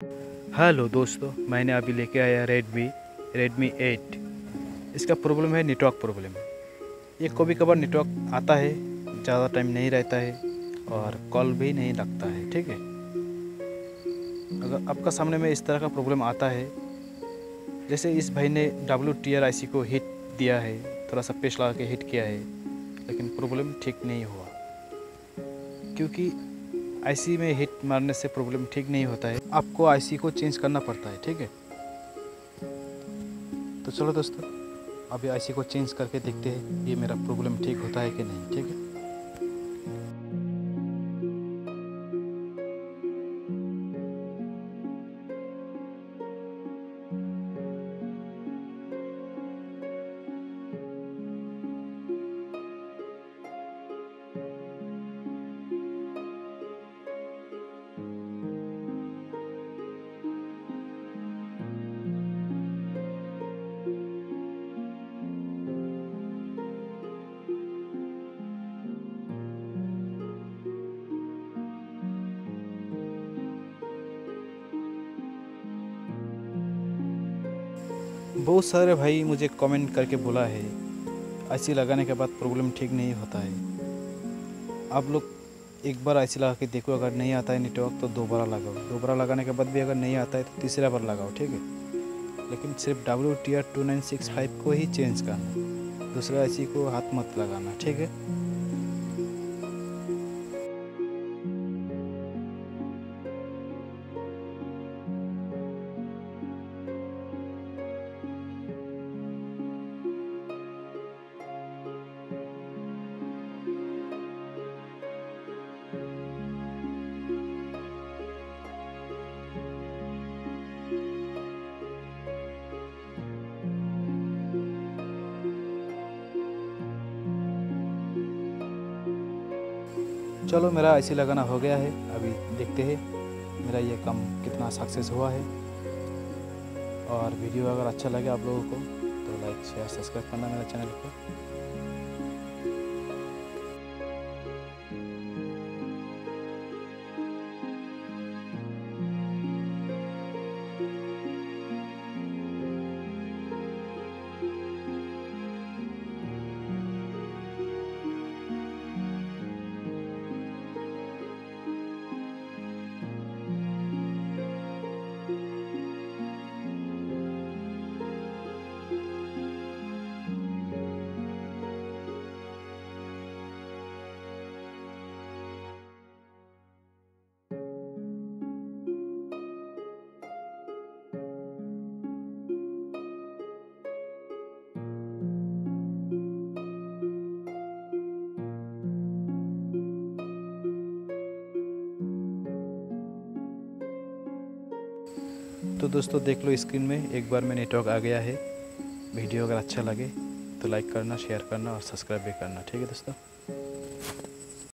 Hello दोस्तों, मैंने अभी लेके आया रेडमी रेडमी 8 इसका प्रॉब्लम है नेटवर्क प्रॉब्लम ये कभी कभार नेटवर्क आता है, ज़्यादा टाइम नहीं रहता है और कॉल भी नहीं लगता है, ठीक है? अगर आपका सामने में इस तरह का प्रॉब्लम आता है, जैसे इस भाई ने W T R I C को हिट दिया है, थोड़ा सा पेश लगा के हिट किया है, लेकिन प्रॉब्लम ठीक नहीं हुआ। क्योंकि आईसी में हिट मारने से प्रॉब्लम ठीक नहीं होता है। आपको आईसी को चेंज करना पड़ता है, ठीक है? तो चलो दोस्तों, अभी आईसी को चेंज करके देखते हैं, ये मेरा प्रॉब्लम ठीक होता है कि नहीं, ठीक है? बहुत सारे भाई मुझे कमेंट करके बोला है आईसी लगाने के बाद प्रॉब्लम ठीक नहीं होता है। आप लोग एक बार आईसी लगा के देखो, अगर नहीं आता है नेटवर्क तो दोबारा लगाओ। दोबारा लगाने के बाद भी अगर नहीं आता है तो तीसरा बार लगाओ, ठीक है? लेकिन सिर्फ़ W T R two nine six five को ही चेंज करना, दूसरा आईसी को हाथ मत लगाना, ठीक है? चलो मेरा ऐसे लगाना हो गया है, अभी देखते हैं मेरा ये काम कितना सक्सेस हुआ है। और वीडियो अगर अच्छा लगे आप लोगों को तो लाइक शेयर सब्सक्राइब करना मेरे चैनल को। तो दोस्तों, देख लो स्क्रीन में, एक बार में नेटवर्क आ गया है। वीडियो अगर अच्छा लगे तो लाइक करना शेयर करना और सब्सक्राइब भी करना, ठीक है दोस्तों?